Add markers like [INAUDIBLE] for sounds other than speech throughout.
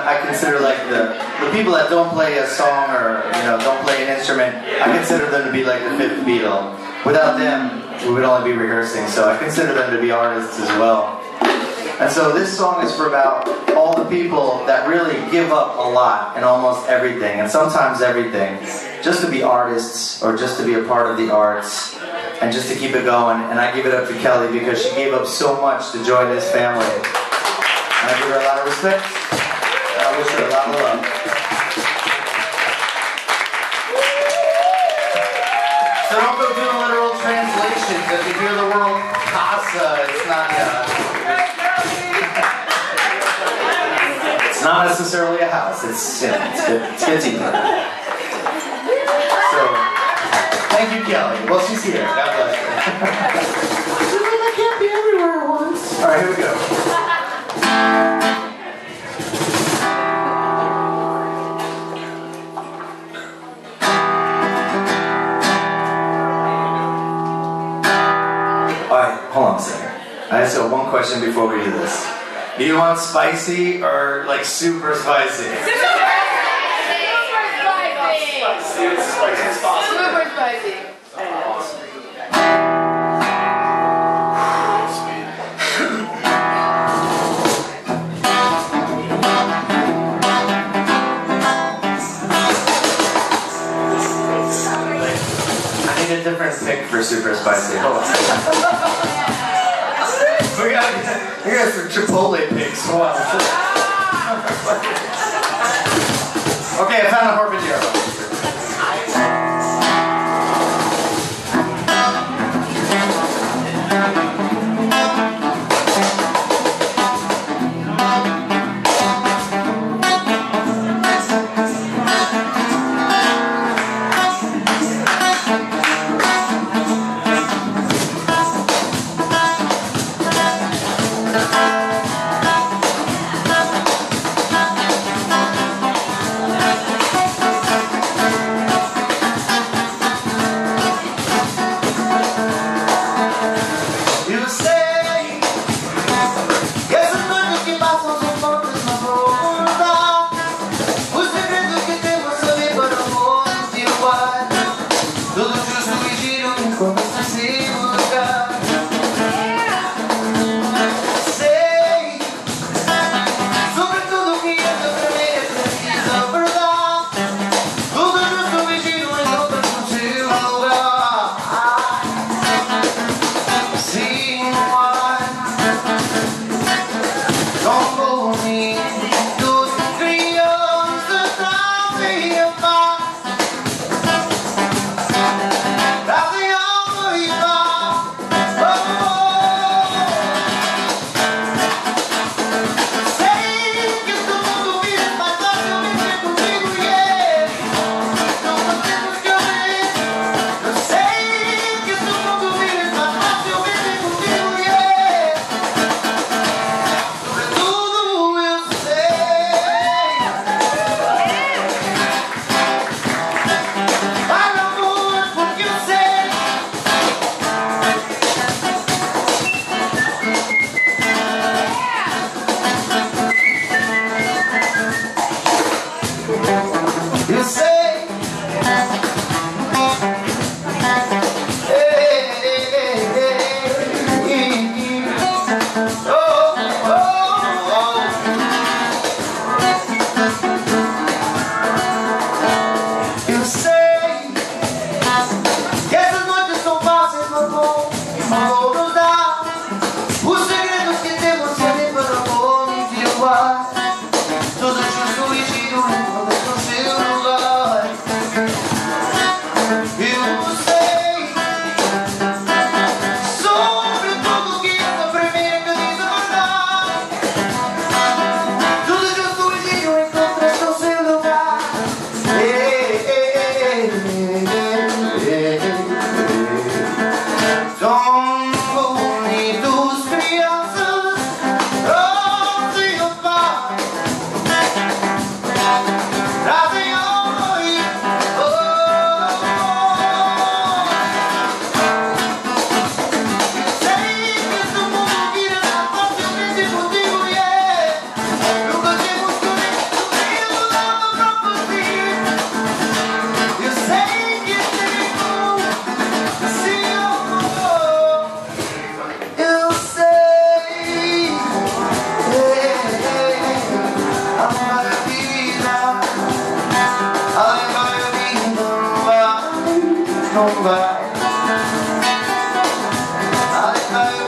I consider like the the people that don't play a song or you know don't play an instrument. I consider them to be like the fifth Beatle. Without them, we would only be rehearsing. So I consider them to be artists as well. And so this song is for about all the people that really give up a lot and almost everything, and sometimes everything, just to be artists or just to be a part of the arts and just to keep it going. And I give it up to Kelly because she gave up so much to join this family. And I give her a lot of respect. I wish her a lot of love. So don't go doing literal translations. If you hear the word casa, it's not. Uh, it's not necessarily a house. It's it's, it's good. So thank you, Kelly. Well, she's here. God bless her. I can't be everywhere at once. All right, I just got one question before we do this. Do you want spicy or like super spicy? super spicy? Super spicy. Super spicy. We got some Chipotle. Hold on. Oh, [LAUGHS] okay, I found a Horpagero. If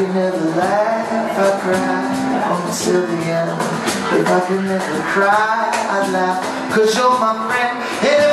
could never laugh, I'd cry until the end. If I could never cry, I'd laugh. Cause you're my friend.